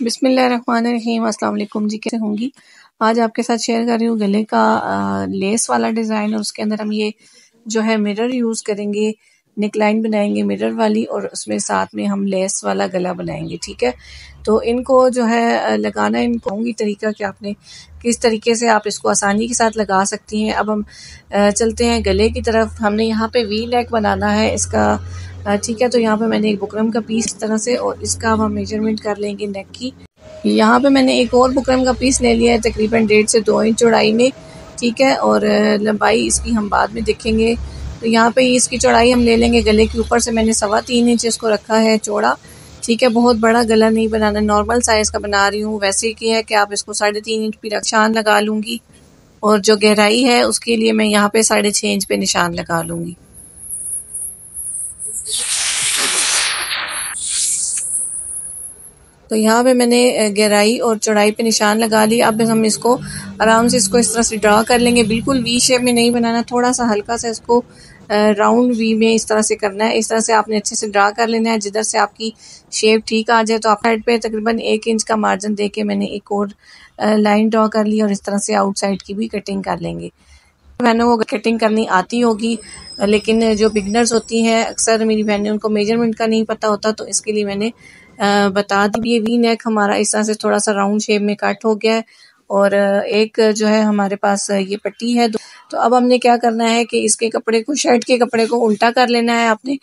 बिसमीम अस्सलाम वालेकुम जी कैसे होंगी? आज आपके साथ शेयर कर रही हूँ गले का आ, लेस वाला डिज़ाइन और उसके अंदर हम ये जो है मिरर यूज़ करेंगे नेक लाइन बनाएँगे मिरर वाली और उसमें साथ में हम लेस वाला गला बनाएँगे ठीक है? तो इनको जो है लगाना इनको होंगी तरीका कि आपने किस तरीके से आप इसको आसानी के साथ लगा सकती हैं। अब हम चलते हैं गले की तरफ़। हमने यहाँ पे वी नेक बनाना है इसका ठीक है तो यहाँ पे मैंने एक बुकरम का पीस इस तरह से और इसका अब हम मेज़रमेंट कर लेंगे नेक की। यहाँ पे मैंने एक और बुकरम का पीस ले लिया है, तकरीबन डेढ़ से दो इंच चौड़ाई में, ठीक है, और लंबाई इसकी हम बाद में देखेंगे। तो यहाँ पे इसकी चौड़ाई हम ले लेंगे गले के ऊपर से, मैंने सवा तीन इंच इसको रखा है चौड़ा, ठीक है, बहुत बड़ा गला नहीं बनाना नॉर्मल साइज़ का बना रही हूँ, वैसे की है कि आप इसको साढ़े तीन इंच भी निशान लगा लूँगी, और जो गहराई है उसके लिए मैं यहाँ पे साढ़े छः इंच पे निशान लगा लूँगी। तो यहाँ पे मैंने गहराई और चौड़ाई पे निशान लगा लिया अब हम इसको आराम से इसको इस तरह से ड्रा कर लेंगे। बिल्कुल वी शेप में नहीं बनाना थोड़ा सा हल्का सा इसको राउंड वी में इस तरह से करना है। इस तरह से आपने अच्छे से ड्रा कर लेना है। जिधर से आपकी शेप ठीक आ जाए तो आप साइड पे तकरीबन एक इंच का मार्जिन दे के मैंने एक और लाइन ड्रा कर ली और इस तरह से आउटसाइड की भी कटिंग कर लेंगे। बहनों को कटिंग करनी आती होगी, लेकिन जो बिगनर्स होती हैं, अक्सर मेरी बहनें उनको मेज़रमेंट का नहीं पता होता तो इसके लिए मैंने बता दी ये वी नेक हमारा इस तरह से थोड़ा सा राउंड शेप में कट हो गया है और एक जो है हमारे पास ये पट्टी है। तो अब हमने क्या करना है कि इसके कपड़े को शर्ट के कपड़े को उल्टा कर लेना है आपने।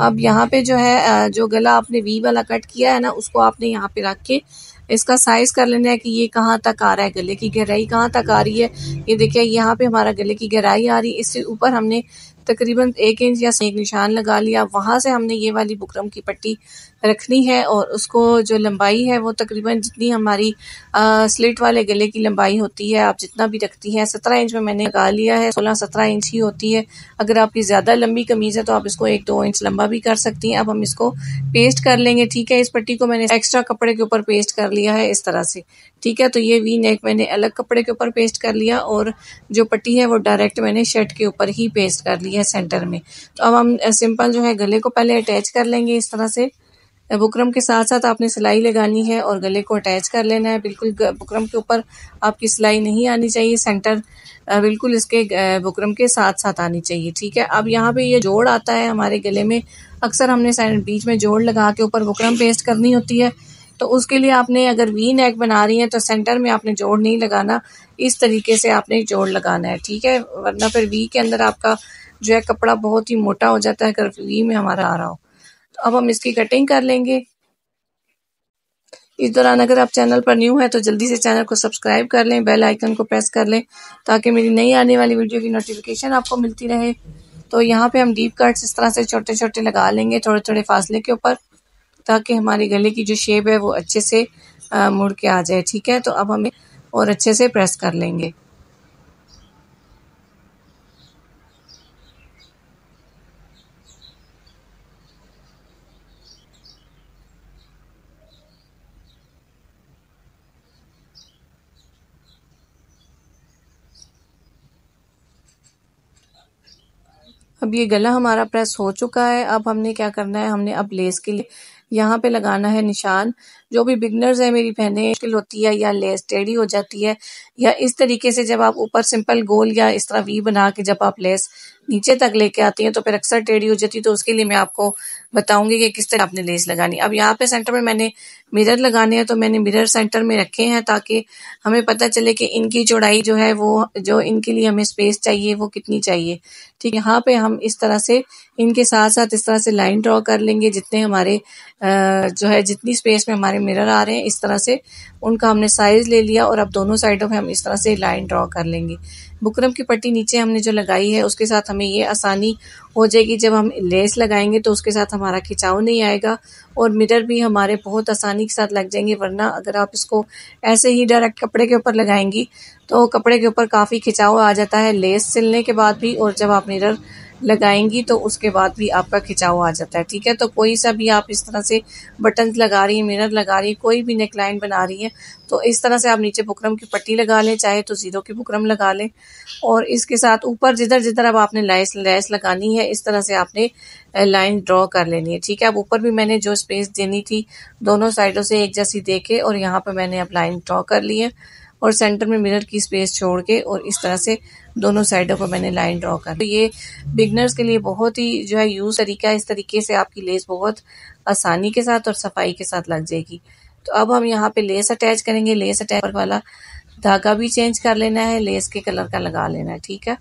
अब यहाँ पे जो है जो गला आपने वी वाला कट किया है ना, उसको आपने यहाँ पे रख के इसका साइज़ कर लेना है कि ये कहाँ तक आ रहा है, गले की गहराई कहाँ तक आ रही है। ये देखिए, यहाँ पे हमारा गले की गहराई आ रही है। इससे ऊपर हमने तकरीबन एक इंच या एक निशान लगा लिया। वहाँ से हमने ये वाली बुकरम की पट्टी रखनी है और उसको जो लंबाई है वो तकरीबन जितनी हमारी आ, स्लिट वाले गले की लंबाई होती है आप जितना भी रखती हैं सत्रह इंच में मैंने लगा लिया है सोलह सत्रह इंच ही होती है। अगर आपकी ज़्यादा लंबी कमीज़ है तो आप इसको एक दो इंच लंबा भी कर सकती हैं। अब हम इसको पेस्ट कर लेंगे ठीक है? इस पट्टी को मैंने एक्स्ट्रा कपड़े के ऊपर पेस्ट कर लिया है इस तरह से ठीक है? तो ये वी नेक मैंने अलग कपड़े के ऊपर पेस्ट कर लिया और जो पट्टी है वो डायरेक्ट मैंने शर्ट के ऊपर ही पेस्ट कर लिया है सेंटर में। तो अब हम सिंपल जो है गले को पहले अटैच कर लेंगे इस तरह से। बुकरम के साथ साथ आपने सिलाई लगानी है और गले को अटैच कर लेना है। बिल्कुल बुकरम के ऊपर आपकी सिलाई नहीं आनी चाहिए, सेंटर बिल्कुल इसके बुकरम के साथ साथ आनी चाहिए, ठीक है? अब यहाँ पे ये जोड़ आता है हमारे गले में। अक्सर हमने बीच में जोड़ लगा के ऊपर बुकरम पेस्ट करनी होती है। तो उसके लिए आपने अगर वी नेक बना रही हैं तो सेंटर में आपने जोड़ नहीं लगाना। इस तरीके से आपने जोड़ लगाना है, ठीक है? वरना फिर वी के अंदर आपका जो है कपड़ा बहुत ही मोटा हो जाता है, अगर वी में हमारा आ रहा हो। अब हम इसकी कटिंग कर लेंगे। इस दौरान अगर आप चैनल पर न्यू हैं तो जल्दी से चैनल को सब्सक्राइब कर लें बेल आइकन को प्रेस कर लें, ताकि मेरी नई आने वाली वीडियो की नोटिफिकेशन आपको मिलती रहे। तो यहाँ पे हम डीप कट्स इस तरह से छोटे छोटे लगा लेंगे थोड़े थोड़े फासले के ऊपर, ताकि हमारे गले की जो शेप है, वो अच्छे से मुड़ के आ जाए, ठीक है? तो अब हमें और अच्छे से प्रेस कर लेंगे। अब ये गला हमारा प्रेस हो चुका है। अब हमने क्या करना है? हमने अब लेस के लिए यहाँ पे लगाना है निशान। जो भी बिगनर्स है, मेरी बहनें, मुश्किल होती है या लेस टेढ़ी हो जाती है या इस तरीके से जब आप ऊपर सिंपल गोल या इस तरह वी बना के जब आप लेस नीचे तक लेके आती हैं तो फिर अक्सर टेढ़ी हो जाती है। तो उसके लिए मैं आपको बताऊँगी कि किस तरह आपने लेस लगानी अब यहाँ पे सेंटर में मैंने मिरर लगाने हैं तो मैंने मिरर सेंटर में रखे हैं ताकि हमें पता चले कि इनकी चौड़ाई जो है वो, जो इनके लिए हमें स्पेस चाहिए, वो कितनी चाहिए। ठीक है यहाँ पे हम इस तरह से, इनके साथ साथ इस तरह से लाइन ड्रॉ कर लेंगे जितने हमारे जो है जितनी स्पेस में हमारे मिरर आ रहे हैं, इस तरह से उनका हमने साइज़ ले लिया और अब दोनों साइडों में हम इस तरह से लाइन ड्रॉ कर लेंगे। बुकरम की पट्टी नीचे हमने जो लगाई है, उसके साथ हमें ये आसानी हो जाएगी। जब हम लेस लगाएँगे तो उसके साथ हमारा खिंचाव नहीं आएगा और मिरर भी हमारे बहुत आसानी के साथ लग जाएँगे, वरना अगर आप इसको ऐसे ही डायरेक्ट कपड़े के ऊपर लगाएँगी तो कपड़े के ऊपर काफ़ी खिंचाव आ जाता है लेस सिलने के बाद भी और जब आप मिरर लगाएँगी तो उसके बाद भी आपका खिंचाव आ जाता है, ठीक है? तो कोई सा भी आप इस तरह से बटन लगा रही है मिरर लगा रही है, कोई भी नेकलाइन बना रही है तो इस तरह से आप नीचे बुकरम की पट्टी लगा लें, चाहे तो ज़ीरो की बुकरम लगा लें। और इसके साथ ऊपर जिधर जिधर अब आपने लैस लैस लगानी है, इस तरह से आपने लाइन ड्रॉ कर लेनी है, ठीक है? अब ऊपर भी मैंने जो स्पेस देनी थी, दोनों साइडों से एक जैसी दे और यहाँ पर मैंने अब लाइन ड्रॉ कर ली है। और सेंटर में मिरर की स्पेस छोड़ के और इस तरह से दोनों साइडों पर मैंने लाइन ड्रॉ कर तो ये बिगनर्स के लिए बहुत ही जो है यूज़ तरीका है, इस तरीके से आपकी लेस बहुत आसानी के साथ और सफ़ाई के साथ लग जाएगी। तो अब हम यहाँ पे लेस अटैच करेंगे। लेस अटैच वाला धागा भी चेंज कर लेना है, लेस के कलर का लगा लेना है, ठीक है?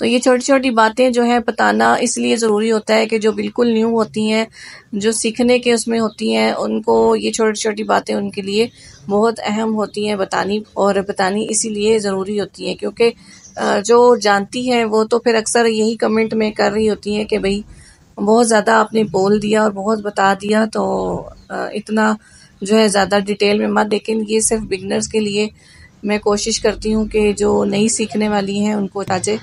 तो ये छोटी छोटी बातें जो है, बताना इसलिए ज़रूरी होता है कि जो बिल्कुल न्यू होती हैं, जो सीखने के उसमें होती हैं, उनको ये छोटी छोटी बातें उनके लिए बहुत अहम होती हैं, बतानी और बतानी इसीलिए ज़रूरी होती है, क्योंकि जो जानती हैं, वो तो फिर अक्सर यही कमेंट में कर रही होती हैं कि भाई, बहुत ज़्यादा आपने बोल दिया और बहुत बता दिया तो इतना जो है ज़्यादा डिटेल में मत, लेकिन ये सिर्फ़ बिगनर्स के लिए मैं कोशिश करती हूँ कि जो नई सीखने वाली हैं, उनको ताजे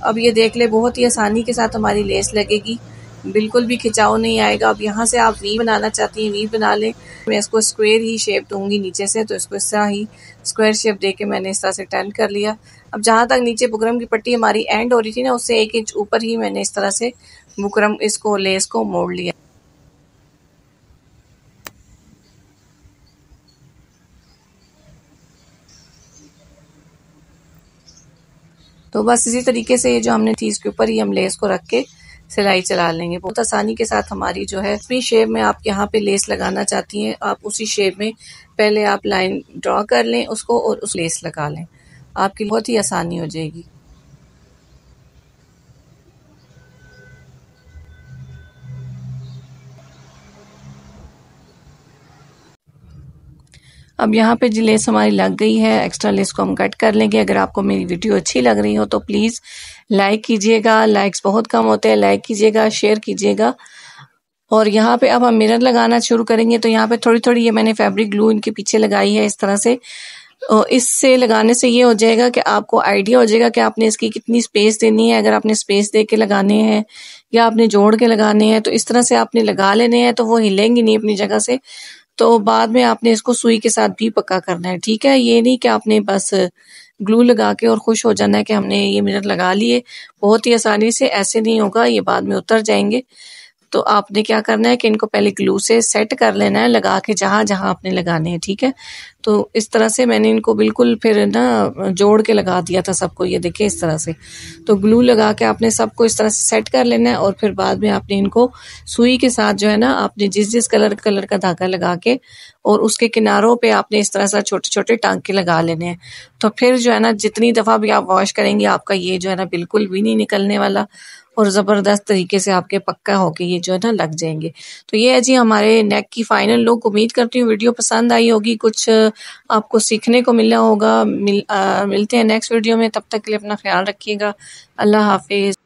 अब ये देख ले, बहुत ही आसानी के साथ हमारी लेस लगेगी। बिल्कुल भी खिंचाव नहीं आएगा। अब यहाँ से आप वी बनाना चाहती हैं, वी बना लें। मैं इसको स्क्वायर ही शेप दूँगी नीचे से तो इसको इस तरह ही स्क्वायर शेप दे के मैंने इस तरह से टर्न कर लिया। अब जहाँ तक नीचे बुकरम की पट्टी हमारी एंड हो रही थी ना, उससे एक इंच ऊपर ही मैंने इस तरह से बुकरम, इसको, लेस को मोड़ लिया। तो बस इसी तरीके से ये जो हमने थी इसके ऊपर ही हम लेस को रख के सिलाई चला लेंगे। बहुत आसानी के साथ हमारी जो है, अपनी शेप में आप यहाँ पे लेस लगाना चाहती हैं, आप उसी शेप में पहले आप लाइन ड्रॉ कर लें उसको और उस लेस लगा लें। आपकी बहुत ही आसानी हो जाएगी। अब यहाँ पे जी लेस हमारी लग गई है एक्स्ट्रा लेस को हम कट कर लेंगे। अगर आपको मेरी वीडियो अच्छी लग रही हो तो प्लीज़ लाइक कीजिएगा। लाइक्स बहुत कम होते हैं लाइक कीजिएगा शेयर कीजिएगा। और यहाँ पे अब हम मिरर लगाना शुरू करेंगे तो यहाँ पे थोड़ी थोड़ी ये मैंने फैब्रिक ग्लू इनके पीछे लगाई है इस तरह से। इससे लगाने से ये हो जाएगा कि आपको आइडिया हो जाएगा कि आपने इसकी कितनी स्पेस देनी है। अगर आपने स्पेस दे के लगाने हैं या आपने जोड़ के लगाने हैं तो इस तरह से आपने लगा लेने हैं तो वो हिलेंगी नहीं अपनी जगह से। तो बाद में आपने इसको सुई के साथ भी पक्का करना है, ठीक है? ये नहीं कि आपने बस ग्लू लगा के और खुश हो जाना है कि हमने ये मिरर लगा लिए। बहुत ही आसानी से ऐसे नहीं होगा, ये बाद में उतर जाएँगे। तो आपने क्या करना है कि इनको पहले ग्लू से सेट कर लेना है, लगा के जहाँ जहाँ आपने लगाने हैं, ठीक है? तो इस तरह से मैंने इनको बिल्कुल फिर ना जोड़ के लगा दिया था सबको, ये देखिए इस तरह से। तो ग्लू लगा के आपने सबको इस तरह से सेट कर लेना है और फिर बाद में आपने इनको सुई के साथ जो है ना, आपने जिस जिस कलर कलर का धागा लगा के और उसके किनारों पे आपने इस तरह से छोटे छोटे टांके लगा लेने हैं। तो फिर जो है ना, जितनी दफ़ा भी आप वॉश करेंगे, आपका ये जो है ना बिल्कुल भी नहीं निकलने वाला। और ज़बरदस्त तरीके से आपके पक्का होके ये जो है ना लग जाएँगे। तो ये है जी हमारे नेक की फाइनल लुक उम्मीद करती हूँ वीडियो पसंद आई होगी। कुछ आपको सीखने को मिला होगा। मिल, आ, मिलते हैं नेक्स्ट वीडियो में। तब तक के लिए अपना ख्याल रखिएगा। अल्लाह हाफिज़।